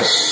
Yeah.